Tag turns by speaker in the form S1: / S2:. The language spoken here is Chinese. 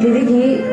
S1: 弟弟弟。